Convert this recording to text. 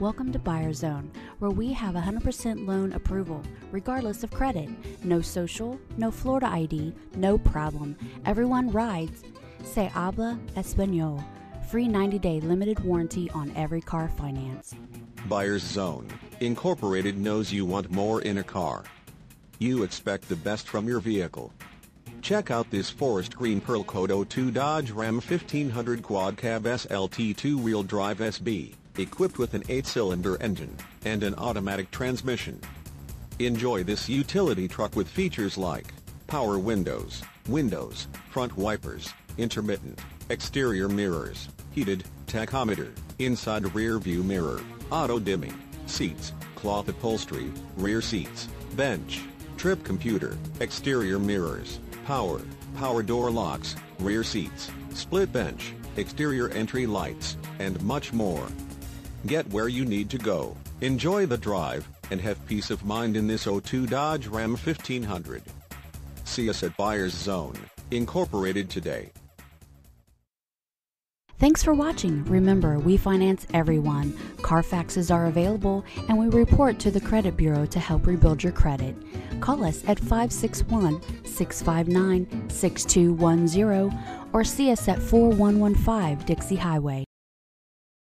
Welcome to Buyer Zone, where we have 100% loan approval, regardless of credit. No social, no Florida ID, no problem. Everyone rides. Se habla español. Free 90 day limited warranty on every car finance. Buyers Zone Incorporated knows you want more in a car. You expect the best from your vehicle. Check out this forest green Pearlcoat 02 Dodge Ram 1500 Quad Cab SLT two-wheel drive SB, equipped with an 8-cylinder engine and an automatic transmission. Enjoy this utility truck with features like power windows, windows, front wipers, intermittent, exterior mirrors, heated, tachometer, inside rear view mirror, auto dimming, seats, cloth upholstery, rear seats, bench, trip computer, exterior mirrors, power, power door locks, rear seats, split bench, exterior entry lights, and much more. Get where you need to go, enjoy the drive, and have peace of mind in this 02 Dodge Ram 1500. See us at Buyers Zone, Incorporated today. Thanks for watching. Remember, we finance everyone. Carfaxes are available, and we report to the credit bureau to help rebuild your credit. Call us at 561 659 6210 or see us at 4115 Dixie Highway.